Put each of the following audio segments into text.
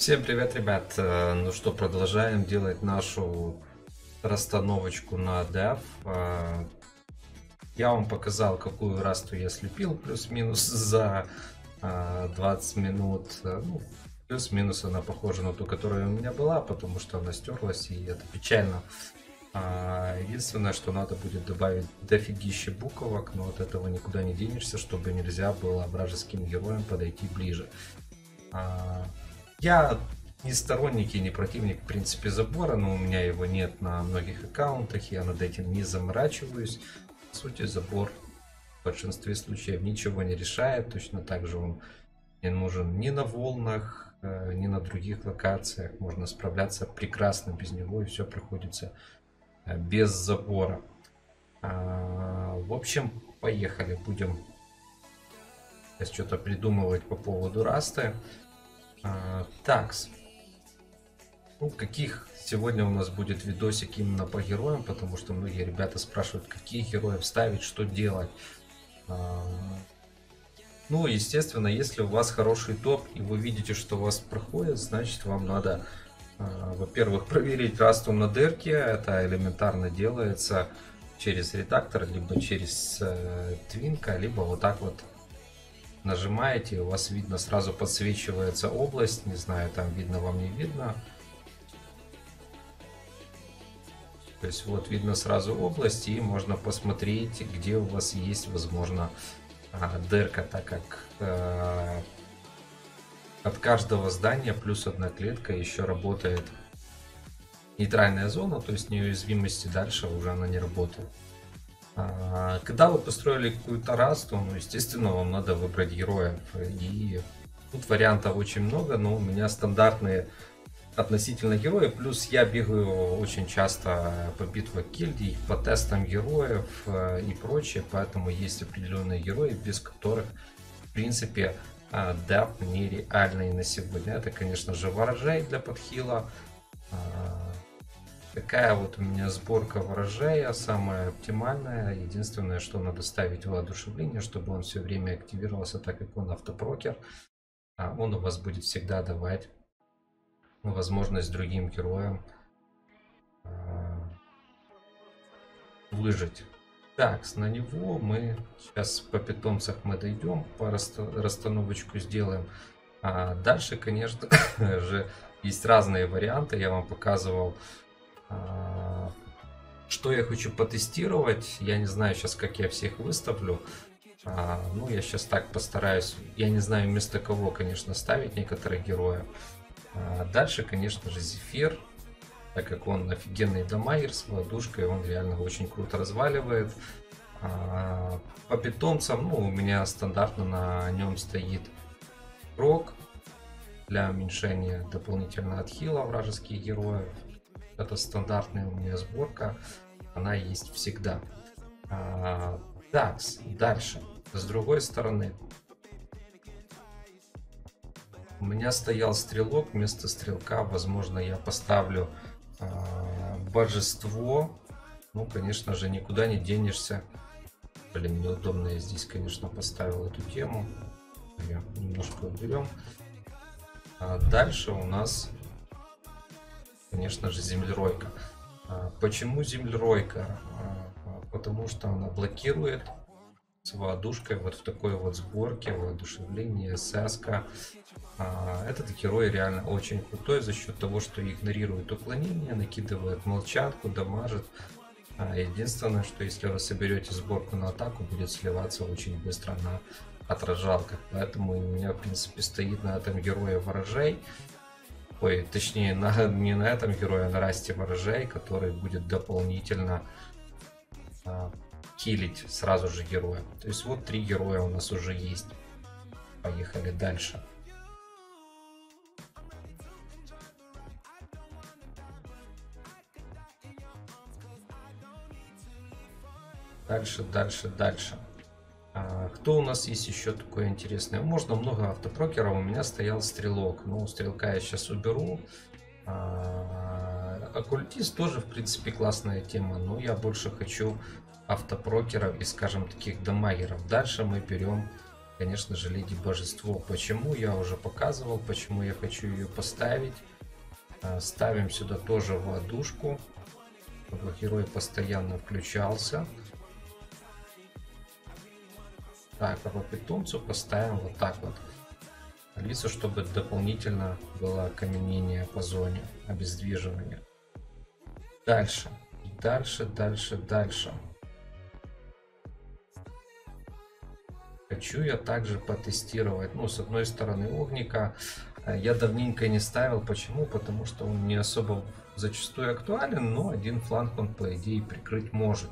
Всем привет, ребят! Э, ну что, продолжаем делать нашу расстановочку на DEV. Э, я вам показал, какую расту я слепил, плюс-минус за 20 э, минут. Ну, плюс-минус она похожа на ту, которая у меня была, потому что она стерлась, и это печально. Единственное, что надо будет добавить дофигище буковок, но от этого никуда не денешься, чтобы нельзя было вражеским героям подойти ближе. Я не сторонник и не противник, в принципе, забора, но у меня его нет на многих аккаунтах, я над этим не заморачиваюсь. По сути, забор в большинстве случаев ничего не решает, точно так же он не нужен ни на волнах, э, ни на других локациях. Можно справляться прекрасно без него, и все приходится э, без забора. А, в общем, поехали. Будем сейчас что-то придумывать по поводу расты. А, такс. Ну, каких сегодня у нас будет видосик именно по героям, потому что многие ребята спрашивают, каких героев ставить, что делать. А, ну, естественно, если у вас хороший топ, и вы видите, что у вас проходит, значит, вам надо, а, во-первых, проверить расту на дырке. Это элементарно делается через редактор, либо через э, твинка, либо вот так вот нажимаете, у вас видно, сразу подсвечивается область, не знаю, там видно вам не видно. То есть вот видно сразу область и можно посмотреть, где у вас есть, возможно, а, дырка, так как э, от каждого здания плюс одна клетка еще работает нейтральная зона, то есть неуязвимости дальше уже она не работает. А, когда вы построили какую-то расту, ну, естественно, вам надо выбрать героев. И тут вариантов очень много, но у меня стандартные относительно герои. Плюс я бегаю очень часто по битвам гильдий, по тестам героев э, и прочее. Поэтому есть определенные герои, без которых, в принципе, дап э, нереальный на сегодня. Это, конечно же, ворожей для подхила. Такая вот у меня сборка ворожея, самая оптимальная. Единственное, что надо ставить воодушевление, чтобы он все время активировался, так как он автопрокер. А он у вас будет всегда давать возможность другим героям а, выжить. Так, на него мы сейчас по питомцах мы дойдем, по расстановочку сделаем. А дальше, конечно же, есть разные варианты. Я вам показывал что я хочу потестировать, я не знаю сейчас, как я всех выставлю. А, ну, я сейчас так постараюсь. Я не знаю вместо кого, конечно, ставить некоторых героев. А, дальше, конечно же, Зефир. Так как он офигенный дамагер с ладушкой, он реально очень круто разваливает. По питомцам, ну, у меня стандартно на нем стоит рок для уменьшения дополнительно отхила вражеских героев. Это стандартная у меня сборка. Она есть всегда. А, так, дальше. С другой стороны. У меня стоял стрелок. Вместо стрелка, возможно, я поставлю а, божество. Ну, конечно же, никуда не денешься. Блин, неудобно я здесь, конечно, поставил эту тему. Ее немножко уберем. А дальше у нас конечно же, землеройка. А, почему землеройка? А, потому что она блокирует с воодушкой вот в такой вот сборке, воодушевление, ССК. А, этот герой реально очень крутой за счет того, что игнорирует уклонение, накидывает молчанку, дамажит. Единственное, что если вы соберете сборку на атаку, будет сливаться очень быстро на отражалках. Поэтому у меня, в принципе, стоит на этом герое ворожей. Ой, точнее, на, не на этом герое, а на расте ворожей, который будет дополнительно а, килить сразу же героя. То есть вот три героя у нас уже есть. Поехали дальше. Дальше, дальше, дальше. Кто у нас есть еще такое интересное? Можно много автопрокеров. У меня стоял стрелок. Ну, стрелка я сейчас уберу. А, оккультист тоже, в принципе, классная тема. Но я больше хочу автопрокеров и, скажем, таких дамагеров. Дальше мы берем конечно же, Леди Божество. Почему? Я уже показывал, почему я хочу ее поставить. А, ставим сюда тоже водушку, чтобы герой постоянно включался. А по питомцу поставим вот так вот. Алису, чтобы дополнительно было окаменение по зоне, обездвиживание. Дальше, дальше, дальше, дальше. Хочу я также потестировать, ну, с одной стороны, Огника. Я давненько не ставил. Почему? Потому что он не особо зачастую актуален, но один фланг он, по идее, прикрыть может.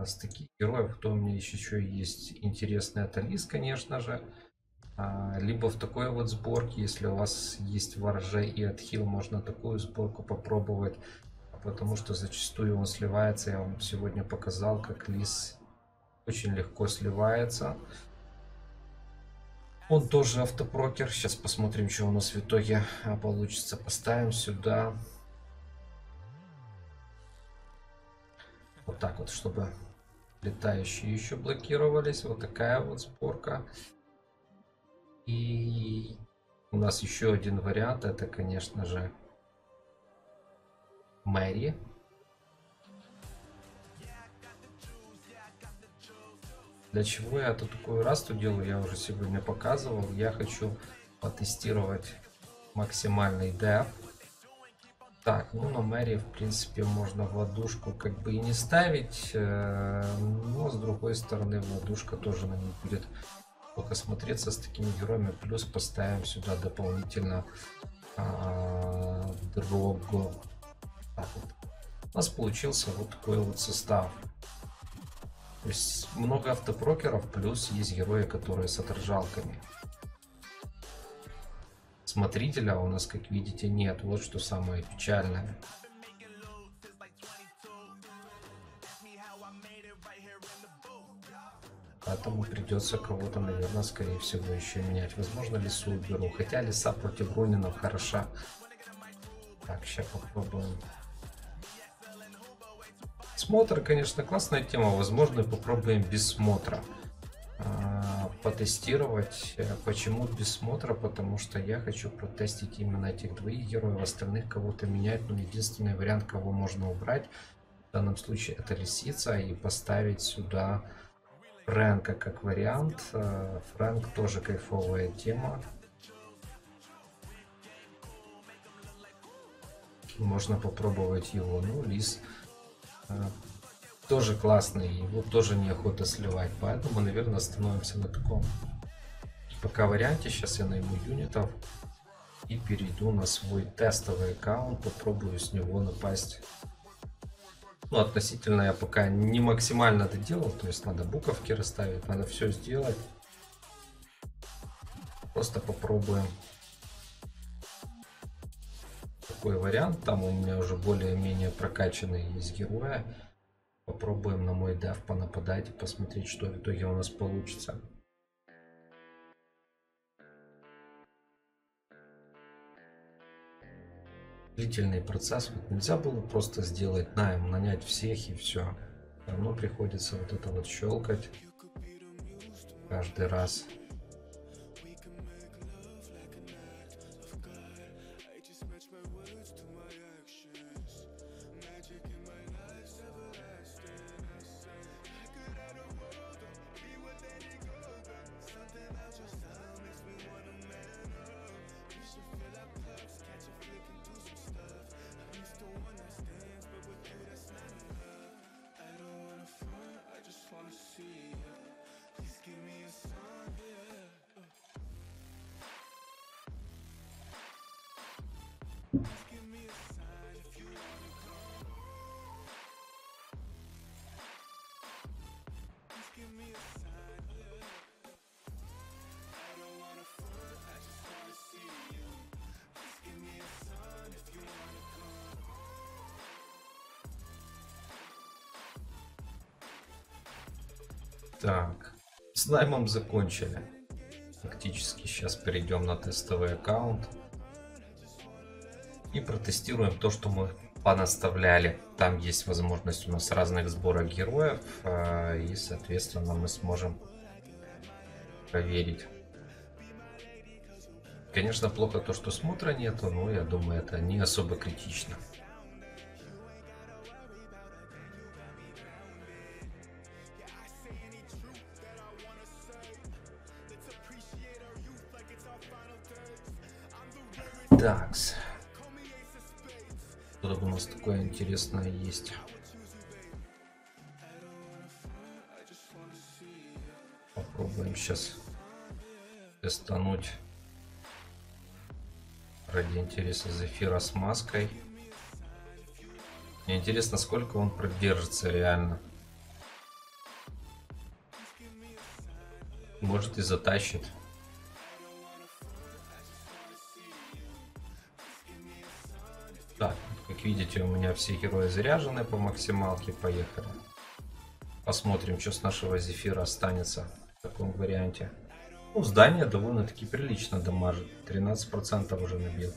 А, с таких героев, кто у меня еще есть интересный Аталис, конечно же. А, либо в такой вот сборке, если у вас есть ворже и отхил, можно такую сборку попробовать. Потому что зачастую он сливается. Я вам сегодня показал, как лис очень легко сливается. Он тоже автопрокер. Сейчас посмотрим, что у нас в итоге а, получится. Поставим сюда. Вот так вот, чтобы летающие еще блокировались. Вот такая вот сборка. И у нас еще один вариант. Это, конечно же, Мэри. Для чего я эту такую расту делаю, я уже сегодня показывал. Я хочу потестировать максимальный деф. Так, ну на Мэри, в принципе, можно владушку как бы и не ставить, э, но с другой стороны, владушка тоже на ней будет только смотреться с такими героями. Плюс поставим сюда дополнительно а, дрогу. Так вот. У нас получился вот такой вот состав. То есть много автопрокеров, плюс есть герои, которые с отражалками. Смотрителя у нас, как видите, нет. Вот что самое печальное. Поэтому придется кого-то, наверное, скорее всего, еще менять. Возможно, лесу уберу. Хотя леса против Ронинов хороша. Так, сейчас попробуем. Смотр, конечно, классная тема. Возможно, попробуем без смотра а, потестировать. Почему без смотра? Потому что я хочу протестить именно этих двоих героев. Остальных кого-то менять. Но единственный вариант, кого можно убрать, в данном случае это лисица. И поставить сюда Фрэнка как вариант. А, Фрэнк тоже кайфовая тема. Можно попробовать его. Ну, лис тоже классный, его тоже неохота сливать, поэтому, наверное, остановимся на таком пока варианте. Сейчас я найму юнитов и перейду на свой тестовый аккаунт, попробую с него напасть. Ну, относительно я пока не максимально это делал, то есть надо буковки расставить, надо все сделать. Просто попробуем такой вариант. Там у меня уже более-менее прокачанные есть герои. Попробуем на мой дав понападать посмотреть, что в итоге у нас получится. Длительный процесс. Вот нельзя было просто сделать найм, нанять всех и все. Равно приходится вот это вот щелкать каждый раз. Так, с наймом закончили. Фактически сейчас перейдем на тестовый аккаунт. И протестируем то, что мы понаставляли. Там есть возможность у нас разных сборок героев. А, и, соответственно, мы сможем проверить. Конечно, плохо то, что смотра нету, но я думаю, это не особо критично. Интересное есть? Попробуем сейчас тестануть ради интереса зефира с маской. Мне интересно, сколько он продержится реально. Может и затащит. Видите, у меня все герои заряжены по максималке. Поехали. Посмотрим, что с нашего зефира останется в таком варианте. Ну, здание довольно-таки прилично дамажит. 13% уже набил.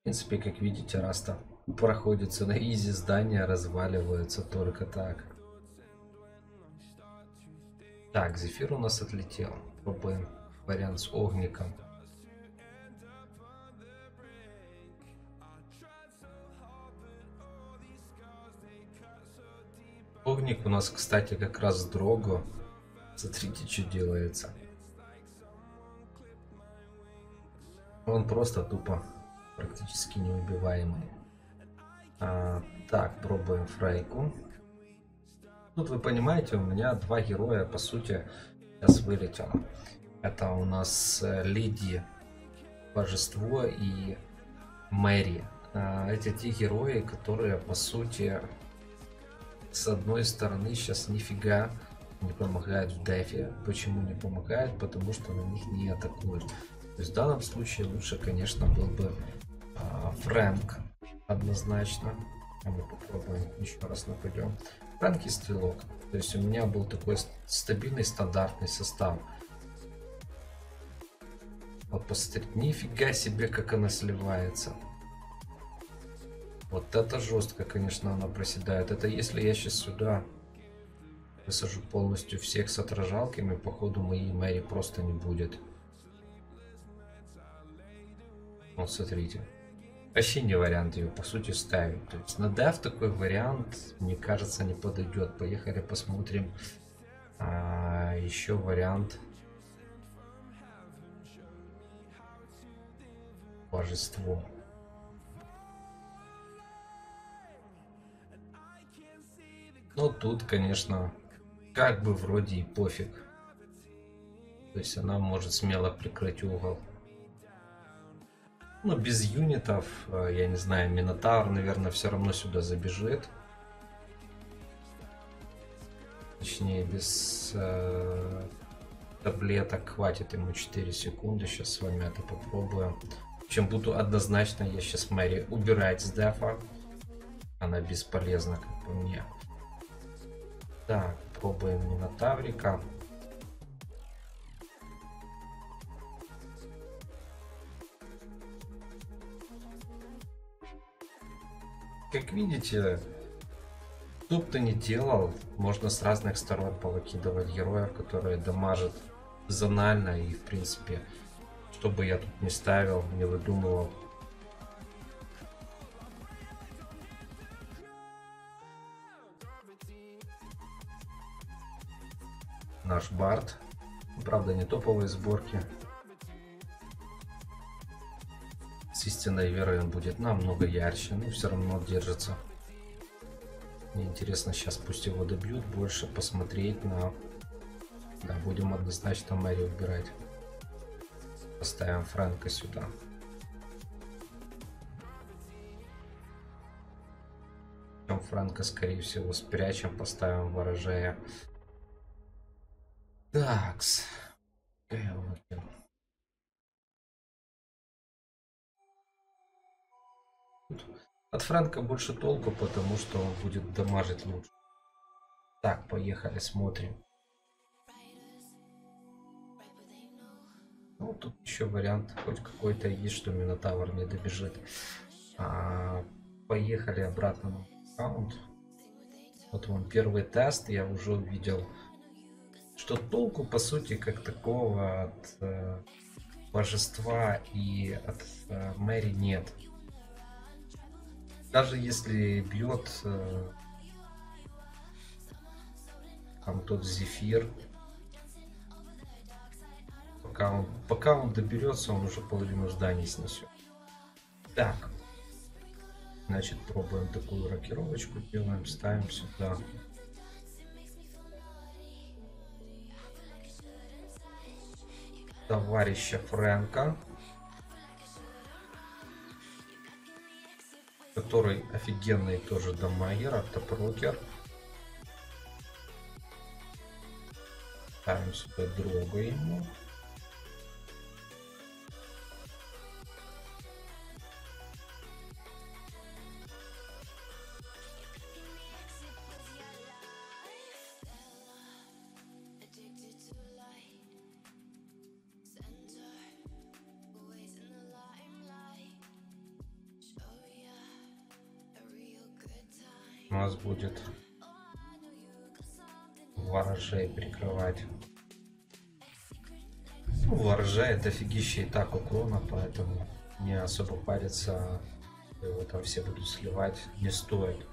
В принципе, как видите, Раста проходится на easy, здания разваливаются только так. Так, Зефир у нас отлетел. Попробуем вариант с Огником. Огник у нас, кстати, как раз Дрого. Смотрите, что делается. Он просто тупо практически неубиваемый. А, так, пробуем Фрейку. Тут вы понимаете, у меня два героя, по сути, сейчас вылетело. Это у нас э, Леди Божество и Мэри. А, эти те герои, которые, по сути, с одной стороны, сейчас нифига не помогают в дефе. Почему не помогают? Потому что на них не атакуют. То есть в данном случае лучше, конечно, был бы а, Фрэнк однозначно. А мы попробуем еще раз нападем. Фрэнк и Стрелок. То есть у меня был такой стабильный стандартный состав. Вот посмотрите, нифига себе, как она сливается. Вот это жестко, конечно, она проседает. Это если я сейчас сюда высажу полностью всех с отражалками, походу моей Мэри просто не будет. Вот смотрите. Не вариант ее, по сути, ставить. То есть на деф такой вариант, мне кажется, не подойдет. Поехали посмотрим. А, еще вариант. Божество. Ну, тут, конечно, как бы вроде и пофиг. То есть она может смело прикрыть угол. Ну, без юнитов, э, я не знаю, Минотавр, наверное, все равно сюда забежит. Точнее, без э, таблеток хватит ему 4 секунды. Сейчас с вами это попробуем. Чем буду однозначно, я сейчас Мэри убирать с дефа. Она бесполезна, как по мне. Так, пробуем Минотаврика. Как видите, кто то ни делал, можно с разных сторон повыкидывать героев, которые дамажат зонально и в принципе, что бы я тут не ставил, не выдумывал, наш Барт. Правда, не топовые сборки. Истинной верой он будет намного ярче, но все равно держится. Мне интересно сейчас, пусть его добьют, больше посмотреть на... Да, будем однозначно Мэри убирать. Поставим Франка сюда. Франка, скорее всего, спрячем, поставим ворожая Такс. От Франка больше толку, потому что он будет дамажить лучше. Так, поехали, смотрим. Ну, тут еще вариант хоть какой-то есть, что Минотавр не добежит. А, Поехали обратно на аккаунт. Вот вам первый тест, я уже увидел, что толку по сути как такого от э, божества и от э, Мэри нет. Даже если бьет э, там тот зефир, пока он, пока он доберется, он уже половину зданий снесет. Так. Значит, пробуем такую рокировочку делаем, ставим сюда. Товарища Фрэнка. Который офигенный тоже дамагер, автопрокер. Ставим сюда друга ему. Будет ворожей прикрывать. Ну, это фигище и так уклона, поэтому не особо париться, его там все будут сливать, не стоит.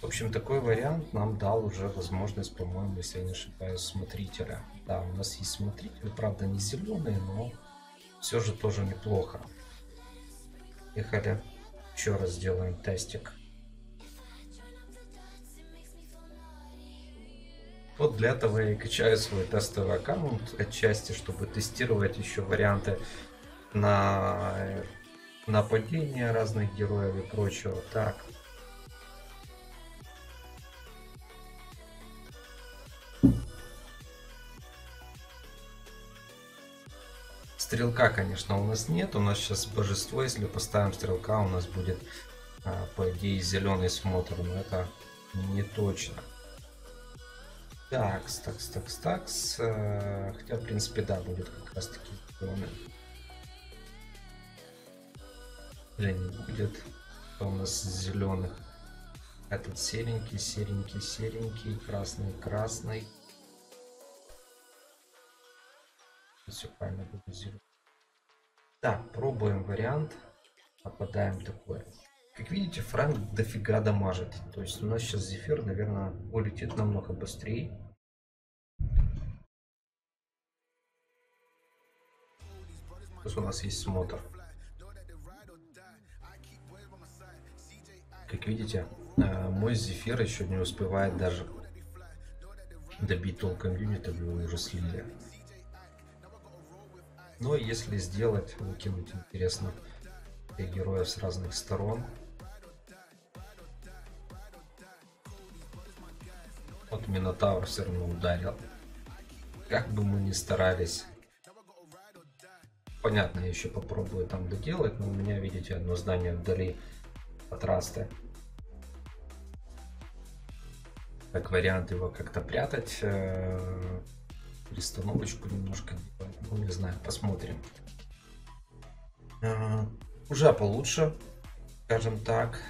В общем, такой вариант нам дал уже возможность, по-моему, если я не ошибаюсь, смотрителя. Да, у нас есть смотритель, правда не зеленый, но все же тоже неплохо. Ехали. Еще раз сделаем тестик. Вот для этого я и качаю свой тестовый аккаунт отчасти, чтобы тестировать еще варианты на нападения разных героев и прочего. Так. Стрелка, конечно, у нас нет. У нас сейчас божество. Если поставим стрелка, у нас будет, а, по идее, зеленый смотр. Но это не точно. Такс, такс, такс, такс. Э, хотя, в принципе, да, будет как раз таки зеленый. Или не будет. Что у нас зеленых? Этот серенький, серенький, серенький, красный, красный. Все правильно будет зеленый. Так, пробуем вариант. Попадаем такое. Как видите, Франк дофига дамажит. То есть у нас сейчас Зефир, наверное, улетит намного быстрее. Плюс у нас есть смотр. Как видите, э, мой Зефир еще не успевает даже добить толком юнитов, его уже слили. Но если сделать, выкинуть интересно героев с разных сторон, Минотавр все равно ударил. Как бы мы ни старались. Понятно, я еще попробую там доделать, но у меня, видите, одно здание вдали от расты. Как вариант его как-то прятать. Э, перестановочку немножко. Ну, не знаю, посмотрим. Э, уже получше, скажем так.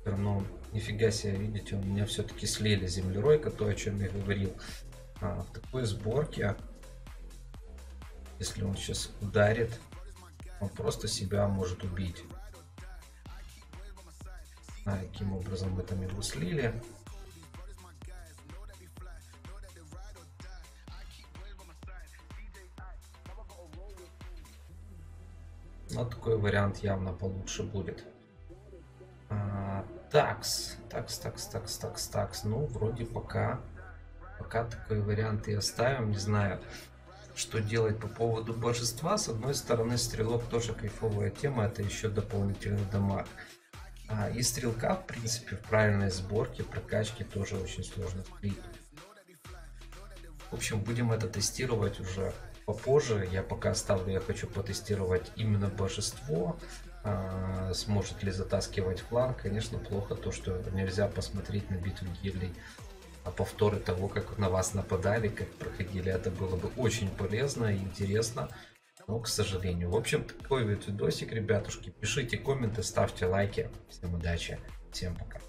Все равно Нифига себе, видите, у меня все-таки слили землеройка, то, о чем я говорил. А, в такой сборке, если он сейчас ударит, он просто себя может убить. А, каким образом мы там его слили. Но такой вариант явно получше будет. Такс, такс, такс, такс, такс, такс. Ну, вроде пока, пока такой вариант и оставим. Не знаю, что делать по поводу божества. С одной стороны, стрелок тоже кайфовая тема. Это еще дополнительный дамаг. А, и стрелка, в принципе, в правильной сборке, прокачке тоже очень сложно вклеить. В общем, будем это тестировать уже попозже. Я пока оставлю, я хочу потестировать именно божество. А, сможет ли затаскивать фланг. Конечно, плохо то, что нельзя посмотреть на битву гильдий, а повторы того, как на вас нападали, как проходили. Это было бы очень полезно и интересно. но, к сожалению. В общем, такой вот видосик, ребятушки. Пишите комменты, ставьте лайки. Всем удачи, всем пока.